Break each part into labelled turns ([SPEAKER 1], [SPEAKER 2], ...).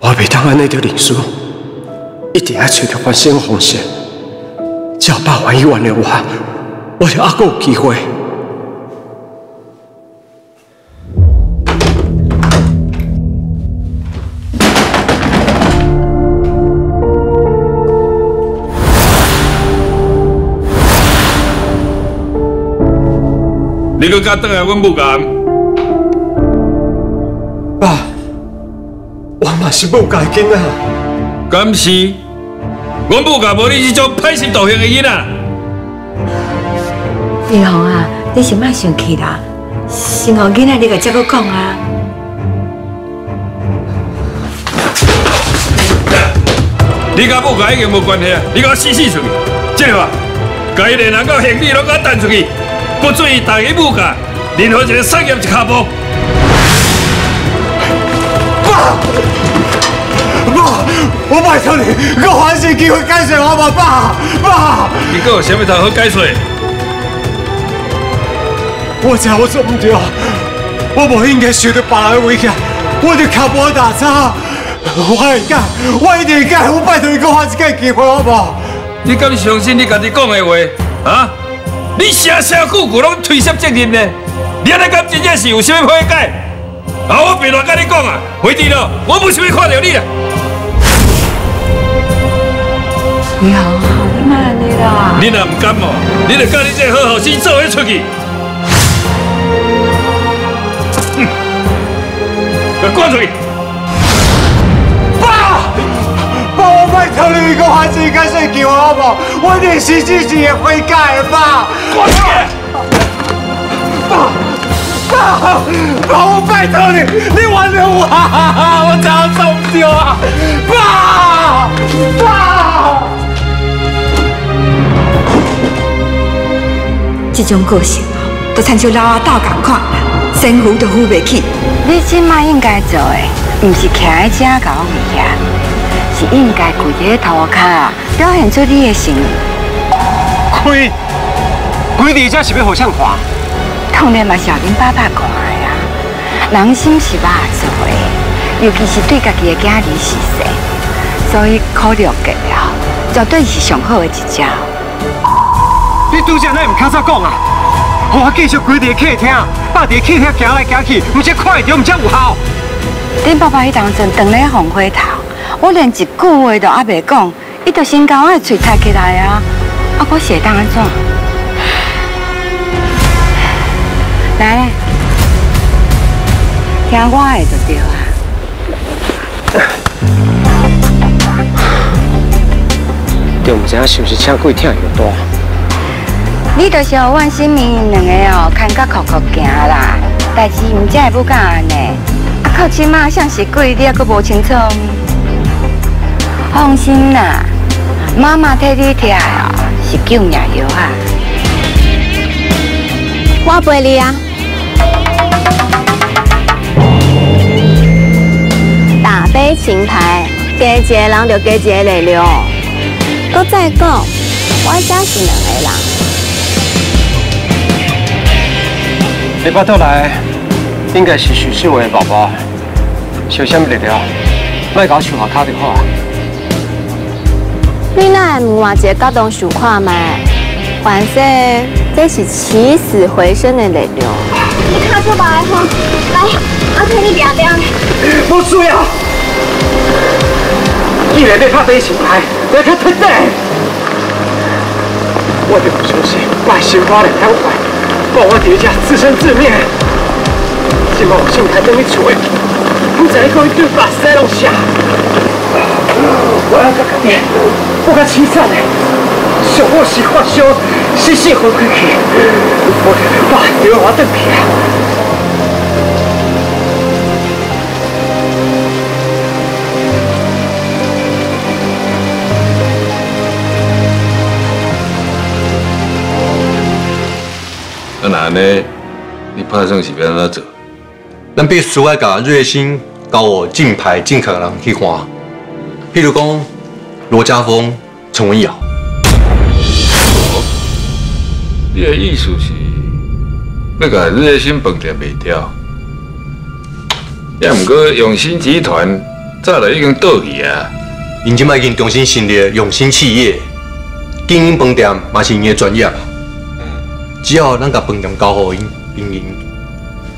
[SPEAKER 1] 我袂当安尼着认输，一定要找到翻身方式。只要爸愿意原谅我，我就还阁有机会。
[SPEAKER 2] 你搁敢倒来阮母家？
[SPEAKER 1] 爸，是母家囡仔。
[SPEAKER 2] 敢是？阮母家无你这种歹心道行的囡仔。
[SPEAKER 3] 李红啊，你是莫生气啦，生后囡仔你个再搁讲啊。
[SPEAKER 2] 你甲母家已经无关系啊！你给我死死出去！这个话，该连人到行李拢给我弹出去！不注意大家母家，任何一个产业一卡步。
[SPEAKER 1] 爸，爸，我拜托你，给我一次机会解释我吧，爸，爸。
[SPEAKER 2] 你搁有啥物通好解释？
[SPEAKER 1] 我知我做唔对，我无应该受到别人的威胁，我就卡步打叉。我会改，我一定改。我拜托你，给我一次机会好不好？
[SPEAKER 2] 你敢相信你家己讲的话啊？你声声句句拢推卸责任呢？你安尼敢真正是有啥物悔改？啊！我别乱跟你讲啊！回弟了，我不想要看到你了。
[SPEAKER 3] 你莫安尼啦！
[SPEAKER 2] 你若唔敢哦，你就跟你这好后生做伙出去。哼，给赶出去！
[SPEAKER 1] 爸，爸，我拜托你，给我孩子解释给我好不好？我一定是自己也悔改的，爸。
[SPEAKER 2] 滚出去！
[SPEAKER 1] 爸，爸，爸，我拜托你，你原谅我，我真的做唔对啊！爸，爸。
[SPEAKER 3] 这种个性哦，都参像老阿斗共款，生扶都扶袂起。
[SPEAKER 4] 你即卖应该做的，毋是徛在遮甲我物件，是应该跪在涂骹，表现出你的诚意。
[SPEAKER 1] 跪，跪伫遮是要互相看？
[SPEAKER 4] 当然嘛是要恁爸爸看的啊！人心是肉做的，尤其是对家己的囝儿是谁，所以考虑过了，绝对是上好的一招。
[SPEAKER 1] 你拄则那唔较早讲啊？我继续规伫客厅，爸伫客厅行来行去，唔则快着，唔则有效。
[SPEAKER 4] 恁爸爸迄当阵长咧红火头，我连一句话都还袂讲，伊就先甲我的嘴抬起来啊！啊，我是会当安怎？来，听我的就对啊。
[SPEAKER 1] 就唔知影是毋是请鬼疼又大？
[SPEAKER 4] 你就是互阮新民两个哦，牵甲靠靠行啦，代志毋才会不敢安尼。啊，靠即马像是鬼，你还阁无清楚？放心啦，妈妈替你听哦，是救命药啊。
[SPEAKER 5] 我陪你啊。打飞情牌，加一个人就加一个力量。搁再讲，我家是两个人。
[SPEAKER 1] 你巴倒来，应该是许世伟的宝宝，小什么力量？卖搞手下卡就好啊。
[SPEAKER 5] 你那唔换一个角度想看卖？反正这是起死回生的力量。你卡出来吼，来，我替你点点。
[SPEAKER 1] 不需要。既然要拍飞行牌，你去退战。我就不相信外星花的妖怪。帮我叠加自生自灭，今晚我心态等你出来，不再可以对把塞拢下。我要甲你，我甲凄惨的，上好是发烧，死死回归去，我爸电话转去啊。
[SPEAKER 2] 啊，那呢？你拍算是要安怎做？
[SPEAKER 6] 咱必须要甲瑞星搞我金牌金可能去换，譬如讲罗家峰、陈文尧。
[SPEAKER 2] 你的意思是要甲瑞星饭店卖掉，也毋过永兴集团早就已经倒去啊。
[SPEAKER 6] 因即摆已经重新成立永兴企业，经营饭店嘛是因的专业。只要咱甲饭店交互因经营，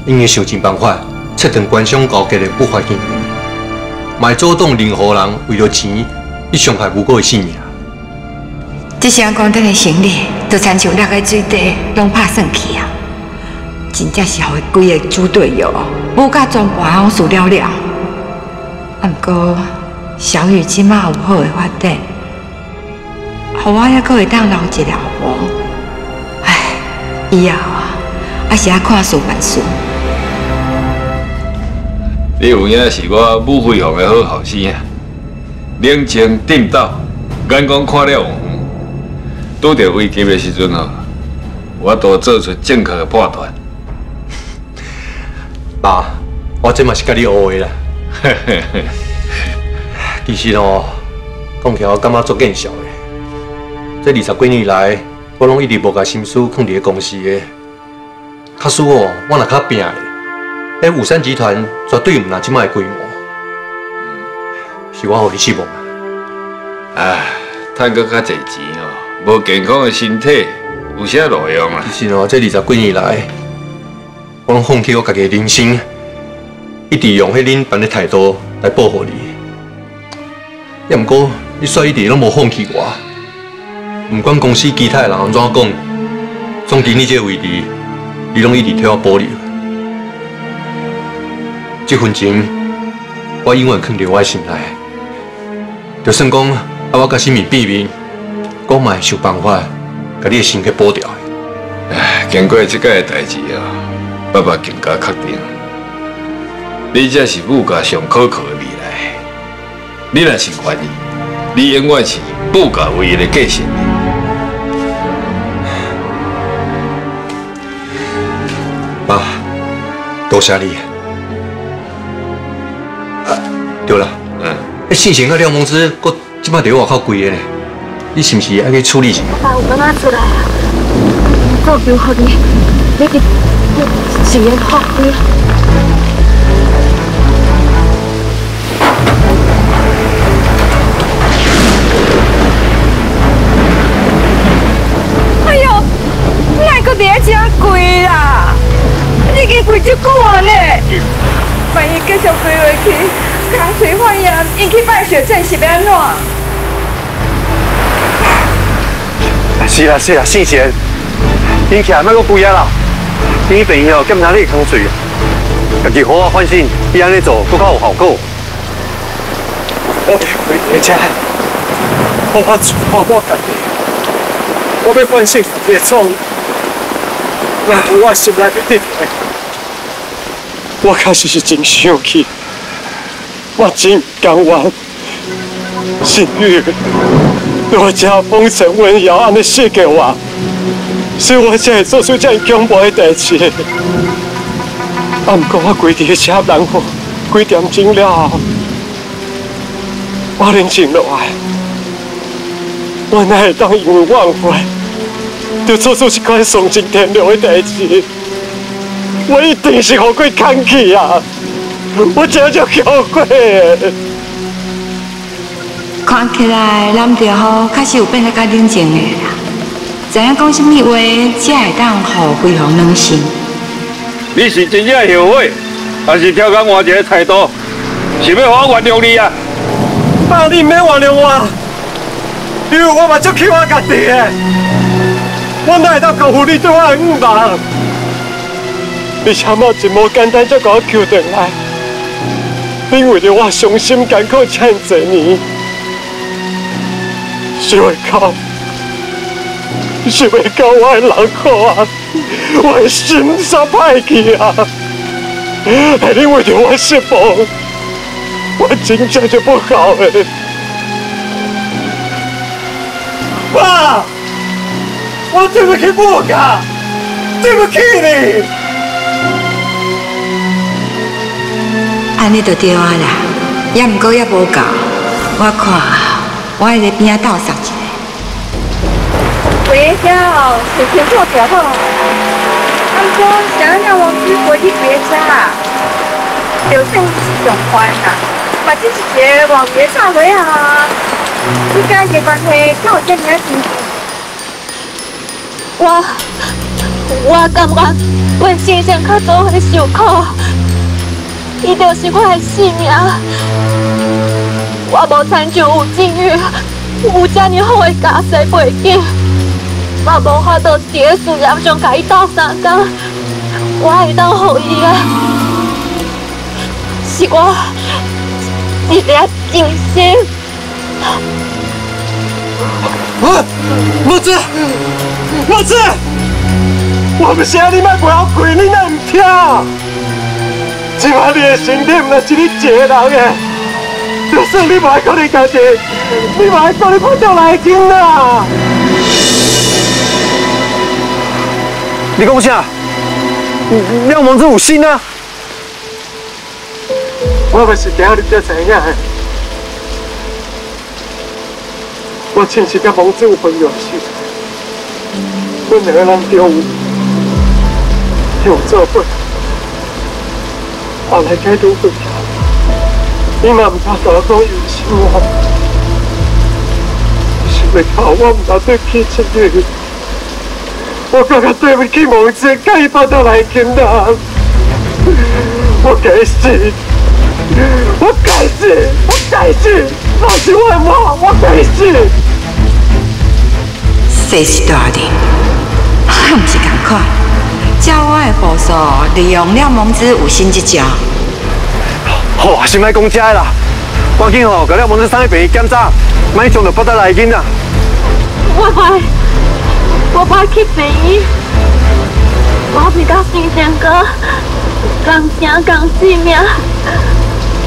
[SPEAKER 6] 因会想尽办法切断官商勾结的不法行为，卖主动任何人为了钱去伤害无辜的性命。
[SPEAKER 4] 这些讲等的行李，都亲像落在水底，拢拍算去啊！真正是互规个猪队友，无甲全部拢输了了。啊，不过小雨即马有好的发展，好我还阁会当留一了无？以后啊，还是要看书办事。
[SPEAKER 2] 你有影是我武飞鸿的好后生啊，冷静顶斗，眼光看了远，拄着危急的时阵哦，我都做出正确的判断。
[SPEAKER 6] 爸，我这嘛是甲你学的啦。其实哦，讲起来我感觉足见笑的。这二十几年来，我拢一直无甲心思放伫咧公司的。假使哦，我若较拼咧，迄五山集团绝对毋若即卖规模。是我互你失望啊！
[SPEAKER 2] 唉，赚搁较侪钱哦，无健康的身体有啥路用啊？
[SPEAKER 6] 其实哦，这二十几年来，我拢放弃我家己的人生，一直用迄恁办的态度来保护你。也毋过，你煞一直拢无放弃我。毋管公司其他的人安怎讲，总经理这个位置，你拢一直替我保留。这份情，我永远藏伫我的心内。就算讲啊，我甲什么秘密，我嘛会想办法，甲你的心给保掉。
[SPEAKER 2] 经过即个代志啊，爸爸更加确定，你才是母家上可靠的未来。你若是愿意，你永远是母家唯一的继承人。
[SPEAKER 6] 多谢你。啊，对了，
[SPEAKER 2] 嗯，
[SPEAKER 6] 迄信贤甲廖公子，搁即摆伫外口贵的呢，你是毋是爱去处理一下？
[SPEAKER 7] 爸我妈妈出来啊！做球给你，你给一言好你。继续贵落去，空水发炎引起败血症是要安怎？
[SPEAKER 1] 是啦是啦，四贤，你起来莫搁跪啊啦！你病以后检查你的空水，家己好好反省，伊安尼做搁较有效果。我回回家，我怕我我家己，我要反省别错，那我心内要得我确实是真生气，我真不甘愿，心雨。我家风尘温柔安尼写给我，所以我才会做出这样恐怖的代志。啊，毋过我规伫个车人后，几点钟了，我冷静落来，我哪会当因为忘怀，就做出一款丧尽天良的代志？我一定是后悔扛起啊！我真就后悔的。
[SPEAKER 4] 看起来蓝调好，确实有变得较冷静的啦。知影讲什么话，才会当互辉煌两心。
[SPEAKER 8] 你是真正后悔，还是调讲换一个态度，是要互我原谅你啊？
[SPEAKER 1] 爸，你唔免原谅我，因为我嘛足气我家己的，我哪会当辜负你对我的五望？你差冇一无简单就甲我求回来，因为着我伤心艰苦这么多年，是为靠，是为靠我的老苦啊，我的心煞歹去啊，还你为着我失望，我真正就不好诶。爸，我对不起母家，对不起你。
[SPEAKER 4] 安尼就对啊啦，也毋过也无够。我看我会在边仔斗杀一个。
[SPEAKER 7] 回家哦，事情做就好。阿哥，想要让王子回去别家，就算是啦。嘛只是一个网约吵落啊，你家嘅关系跟我这么亲近，我我感觉阮先生较多会受苦，伊就是我的性命。我无参照吴静玉有这么好的家世背景，我无法度伫个事业上甲伊斗相共，我会当予伊啊，是我一定尽心。
[SPEAKER 1] 我木子，木子，我不是你莫不要跪，你哪唔听？今晚你的身体不是你一个人的，就算你不爱顾你家己，你不爱顾你碰到来囡仔。你讲啥？廖蒙子有心啊！我不是今日才知影的。我真是甲蒙子有朋友时，阮两个人中有有做伙，后来解拄分开，你嘛唔怕大讲有心我，是为靠我唔当对不起你，我刚刚对不起蒙子，甲伊抱到来囡仔，我该死，我该死，我该死，老是我我，我该死。
[SPEAKER 4] 世事大定，还不是共款？照我的步数，利用了蒙子有心一招。
[SPEAKER 1] 好啊，先莫讲这个啦，赶紧吼，甲了蒙子送去病院检查，莫将着不得来囡仔。
[SPEAKER 7] 我爱，我爱去病院，我是甲先生哥共生共死命，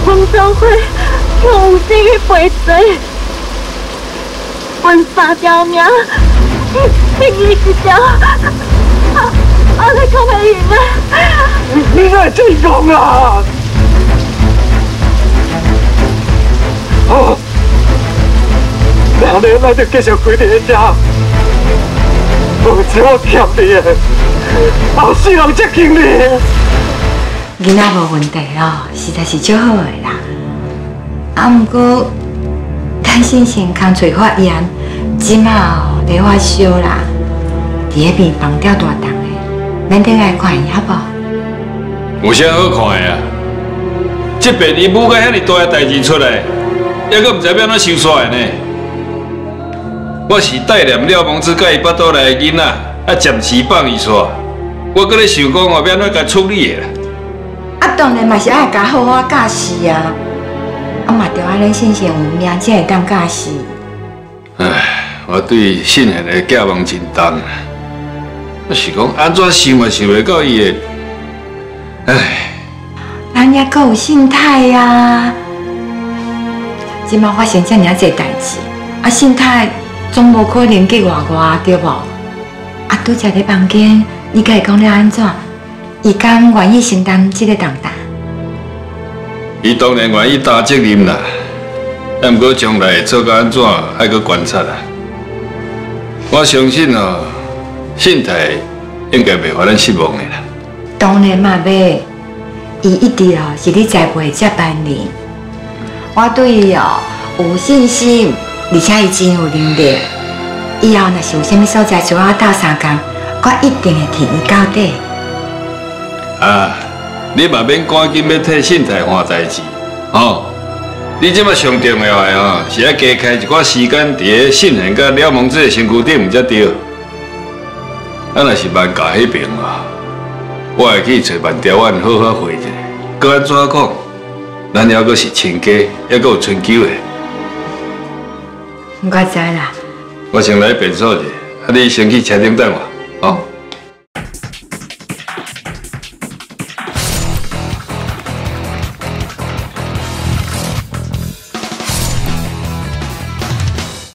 [SPEAKER 7] 红总会用有心去赔罪，阮三条命，你一条，啊啊！你可袂赢啊！
[SPEAKER 1] 你你在进攻啊！好，两年来就继续规定一家，不是我欠你的，后世人责任你。
[SPEAKER 4] 囡仔无问题哦，实在是足好的啦。啊，毋过看先生工作发炎，即马哦在发烧啦，伫个病房吊大档的，免得来看伊好无？
[SPEAKER 2] 有啥好看的啊？这边伊母个遐尼大个代志出来，还阁毋知要安怎收煞的呢？我是带念廖蒙子甲伊巴肚内的囡仔，啊暂时放伊煞，我搁咧想讲哦，要安怎甲处理的啦。
[SPEAKER 4] 啊，当然嘛是爱甲好好教示啊，啊嘛着安尼信贤有命才会当教示。
[SPEAKER 2] 唉，我对信贤的寄望真重是讲安怎想也想袂到伊的，唉，
[SPEAKER 4] 人也够有心态呀、即马发生遮尔济代志，啊，心态总无可能计外外对无？啊，拄则伫房间，你甲伊讲了安怎？伊敢愿意承担即个重担？
[SPEAKER 2] 伊当然愿意担责任啦，但毋过将来会做到安怎，还阁观察啦。我相信哦，信泰应该袂互咱失望的啦。
[SPEAKER 4] 当然嘛要，伊一直哦是你栽培的接班人，我对伊哦有信心，而且伊真有能力。以后若是有啥物所在需要斗相共，我一定会替伊到底。
[SPEAKER 2] 啊，你嘛免赶紧要替信泰换代志，吼、你即马上重要的哦，是要加开一寡时间伫咧信贤甲了蒙子的身躯顶，毋才对。啊，若是万家迄边啊，我会去找万条湾好好会一下。搁安怎讲？咱还阁是亲家，还阁有春秋的。
[SPEAKER 4] 我知啦。
[SPEAKER 2] 我先来便所者，啊，你先去车顶等我，吼、